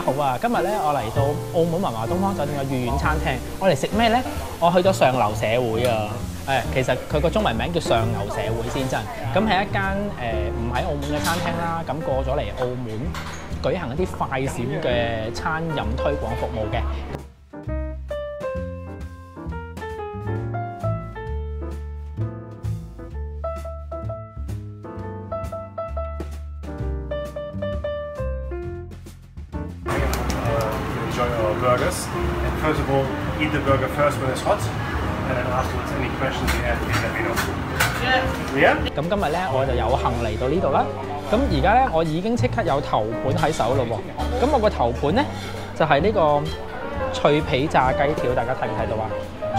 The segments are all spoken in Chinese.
好啊！今日咧我嚟到澳門文華東方酒店嘅御苑餐廳，我嚟食咩咧？我去咗上流社會啊！誒，其實佢個中文名叫上流社會先真，咁係一間誒唔喺澳門嘅餐廳啦，咁過咗嚟澳門舉行一啲快閃嘅餐飲推廣服務嘅。Enjoy our burgers. And first of all, eat the burger first when it's hot, and then afterwards, any questions you have, please let me know. Yeah? 咁今日咧我就有幸嚟到呢度啦。咁而家咧我已經即刻有頭盤喺手咯喎。咁我個頭盤咧就係、呢個脆皮炸雞條，大家睇唔睇到啊？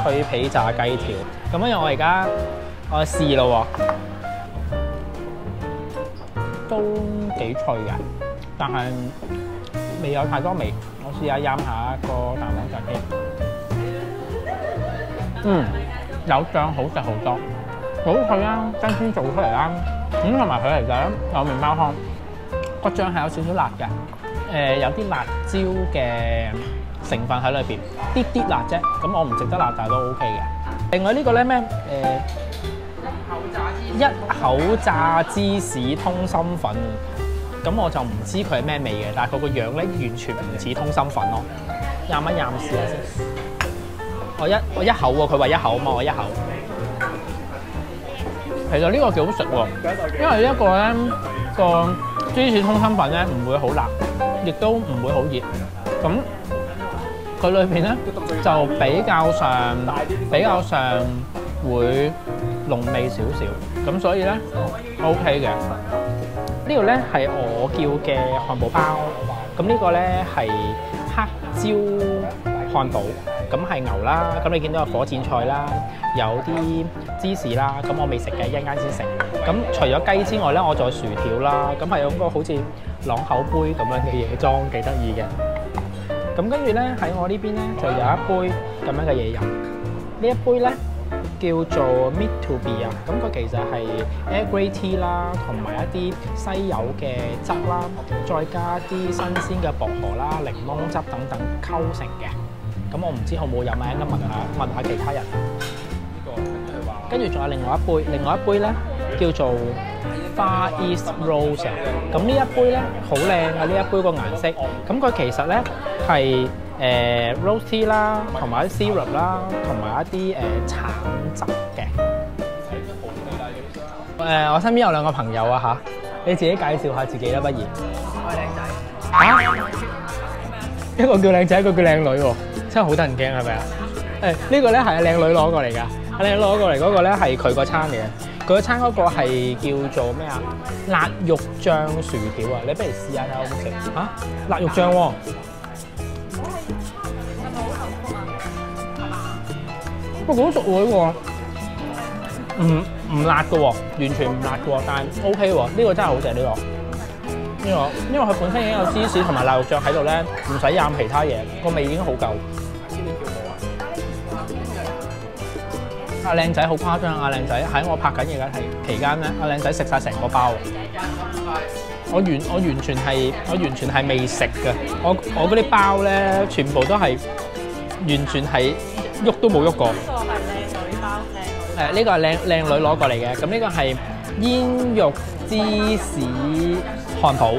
脆皮炸雞條。咁因為我而家我試咯喎，都幾脆嘅，但係未有太多味。我試下飲下個蛋黃炸雞。嗯，有醬好食好多。好脆啦，真鮮做出嚟啦，咁同埋佢嚟講有麵包糠，個醬係有少少辣嘅，誒、有啲辣椒嘅成分喺裏邊，啲啲辣啫，咁我唔食得辣，但係都 OK 嘅。另外呢個咧咩誒一口炸芝士通心粉，咁我就唔知佢係咩味嘅，但係佢個樣咧完全唔似通心粉咯。飲一飲試下先，我一我一口喎，佢話一口嘛，我一口。其實呢個幾好食喎，因為一個咧個芝士通心粉咧唔會好辣，亦都唔會好熱，咁佢裏邊咧就比較上比較上會濃味少少，咁所以咧 OK 嘅。呢度咧係我叫嘅漢堡包，咁呢個咧係黑椒漢堡，咁係牛啦，咁你見到有火箭菜啦，有啲芝士啦，咁我未食嘅，一陣間先食。咁除咗雞之外咧，我仲有薯條啦，咁係有個好似朗口杯咁樣嘅嘢裝，幾得意嘅。咁跟住咧喺我呢邊咧就有一杯咁樣嘅嘢飲，呢一杯咧叫做 Meet to Be 啊，咁佢其實係 Air Grey Tea 啦，同埋一啲西柚嘅汁啦，再加啲新鮮嘅薄荷啦、檸檬汁等等溝成嘅。咁我唔知好唔好飲啊，應該問下問下其他人。跟住仲有另外一杯，另外一杯咧叫做 Far East Rose 啊。咁呢一杯咧好靚啊！呢一杯個顏色，咁佢其實咧係誒 rose tea 啦，同埋啲 syrup 啦，同埋一啲誒、橙汁嘅。誒、我身邊有兩個朋友啊吓，你自己介紹下自己啦，不如。我係靚仔。嚇、一個叫靚仔，一個叫靚女喎，真係好得人驚係咪啊？誒、呢個咧係阿靚女攞過嚟㗎，阿靚女攞過嚟嗰個咧係佢個餐嚟嘅，佢個餐嗰個係叫做咩啊？辣肉醬薯條啊！你不如試下睇好唔好食嚇？辣肉醬喎、不過好熟喎，唔唔辣嘅喎，完全唔辣嘅喎，但係 O K 喎，呢個真係好食呢個。呢個因為佢本身已經有芝士同埋辣肉醬喺度咧，唔使飲其他嘢，個味已經好夠。阿靚仔好誇張，阿靚仔喺我拍緊嘢嘅係期間咧，阿靚仔食晒成個包。我完我完全係我完全係未食嘅，我我嗰啲包咧全部都係完全係喐都冇喐過。誒呢個係靚靚女攞過嚟嘅，咁呢個係煙肉芝士漢堡，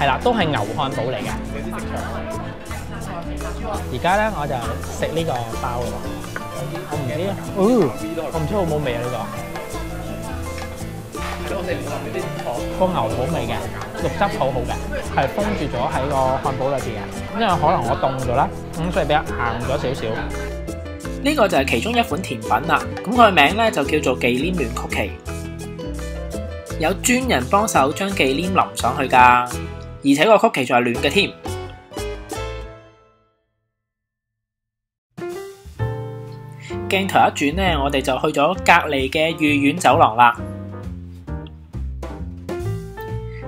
係啦，都係牛漢堡嚟嘅。而家咧我就食呢個包喎，我唔知啊，哦，我唔知好冇味啊呢個。個牛好味嘅，肉汁好好嘅，係封住咗喺個漢堡裏邊嘅，因為可能我凍咗啦，咁所以比較硬咗少少。呢個就係其中一款甜品啦，咁佢嘅名咧就叫做忌廉暖曲奇，有專人幫手將忌廉淋上去㗎，而且個曲奇仲係暖嘅添。鏡頭一轉呢，我哋就去咗隔離嘅御苑走廊啦，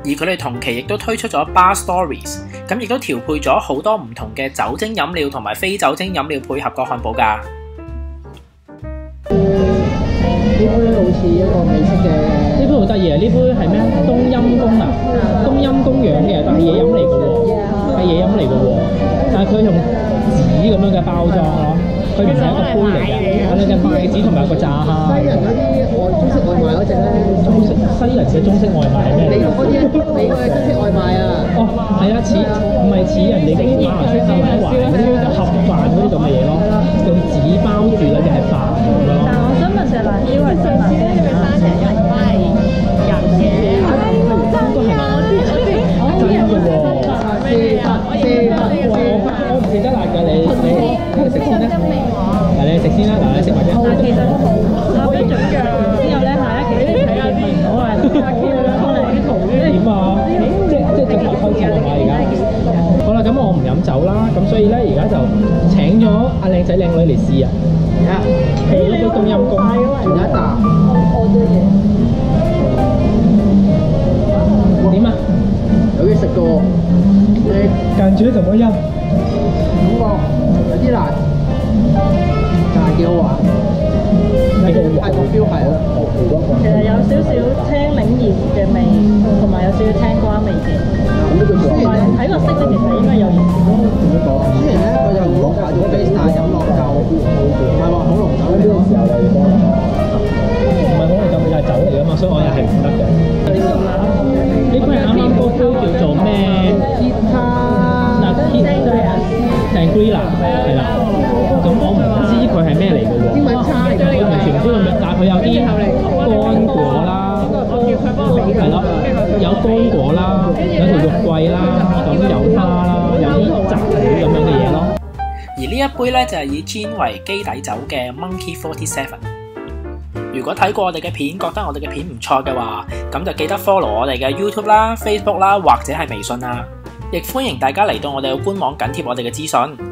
而佢哋同期亦都推出咗 Bar Stories，咁亦都調配咗好多唔同嘅酒精飲料同埋非酒精飲料配合個漢堡㗎。呢杯好似一個美式嘅。呢杯好得意啊！呢杯係咩？冬陰功啊，冬陰功養嘅，但係野飲嚟嘅喎，係野飲嚟嘅喎，但係佢用紙咁樣嘅包裝咯。佢唔係一個杯嚟嘅，我哋只筷子同埋一個炸蝦。西人嗰啲外中式外賣嗰只咧，中式西人嘅中式外賣係咩？你嗰啲美國嘅中式外賣啊？哦，係啊，似唔係似人哋啲馬來西亞嗰啲盒飯嗰啲咁嘅嘢咯。你食先啦。嗱，你食先啦，嗱，你食埋先。其實都好，我跟住之後咧，下一期睇下見到啊，阿 Q 可能啲圖咧。點啊？即即正話開節目啊！而家好啦，咁我唔飲酒啦，咁所以咧而家就請咗阿靚仔靚女嚟試啊！係嗰杯冬陰功，仲有一啖，點啊？有啲食過，你間住咧就冇音。感覺有啲辣，但係幾好玩。你個泰其實有少少青檸鹽嘅味，同埋有少少青瓜味嘅。有乾果啦，有條肉桂啦，咁有花啦，有啲雜魚咁樣嘅嘢咯。而呢一杯咧就係以 gin 為基底酒嘅 Monkey Forty Seven。如果睇過我哋嘅片，覺得我哋嘅片唔錯嘅話，咁就記得 follow 我哋嘅 YouTube 啦、Facebook 啦，或者係微信啦。亦歡迎大家嚟到我哋嘅官網緊貼我哋嘅資訊。